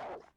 Oh.